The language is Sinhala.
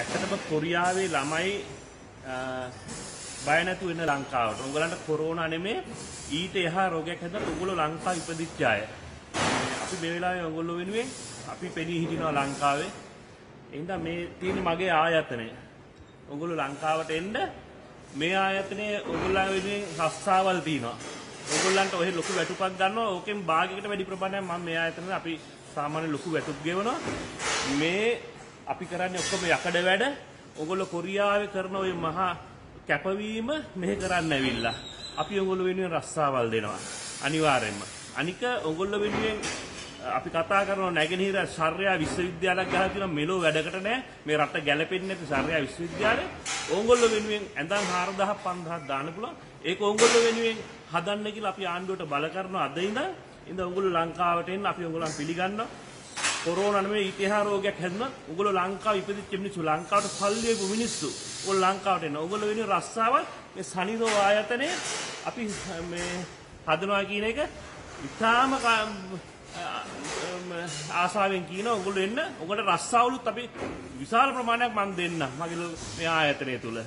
ඇත්තටම කොරියාවේ ළමයි බය නැතුව එන්න ලංකාවට. උගලන්ට කොරෝනා නෙමේ ඊට එහා රෝගයක් හැදලා උගලෝ ලංකාව ඉපදිච්ච අය. අපි මේ වෙලාවේ ඔයගොල්ලෝ වෙනුවෙන් අපි පෙනී හිටිනවා ලංකාවේ. එහෙනම් මේ තියෙන මගේ ආයතනය. ඔයගොල්ලෝ ලංකාවට එන්න මේ ආයතනයේ ඔයගොල්ලෝ වෙනුවෙන් රස්සාවල් තියෙනවා. ඔයගොල්ලන්ට ඔහෙ ලොකු වැටුපක් ගන්නවා. ඕකෙන් භාගයකට වැඩි ප්‍රමාණයක් මම මේ ආයතනයේ අපි සාමාන්‍ය ලොකු වැටුප් ගෙවනවා. මේ අපි කරන්නේ ඔක්කොම යකඩ වැඩ. ඔයගොල්ලෝ කොරියාවේ කරන ওই මහා කැපවීම මෙහෙ කරන්න ඇවිල්ලා. අපි ඔයගොල්ලෝ වෙනුවෙන් රස්සාවල් දෙනවා. අනිවාර්යෙන්ම. අනික ඔයගොල්ලෝ වෙනුවෙන් අපි කතා කරන නැගෙනහිර ශර්යා විශ්වවිද්‍යාලයක් ගහලා තියෙනවා මෙලෝ වැඩකට නෑ මේ රට ගැලපෙන්නේ නැති ශර්යා විශ්වවිද්‍යාලය ඕගොල්ලෝ වෙනුවෙන් ඇඳන් 4000 5000 දාන්න පුළුවන් ඒක ඕගොල්ලෝ වෙනුවෙන් හදන්න කියලා අපි ආණ්ඩුවට බල කරනවා අද ඉඳන් ඉඳන් ඕගොල්ලෝ ලංකාවට එන්න අපි ඕගොල්ලන් පිළිගන්නවා කොරෝනා නෙමෙයි ඉතිහාස රෝගයක් හැදුනොත් උගලෝ ලංකාව ඉපදිච්ච මිනිස්සු ලංකාවට සල්ලි දීපු මිනිස්සු උගලෝ ලංකාවට එනවා. උගලෝ වෙනුවෙන් රස්සාවල් මේ සනිරෝ ආයතනයේ අපි මේ හදනවා කියන එක ඉතාම ආසාවෙන් කියනවා උගලෝ එන්න. උගලට රස්සාවලුත් අපි විශාල ප්‍රමාණයක් මම දෙන්න. මගේ මේ ආයතනය තුල.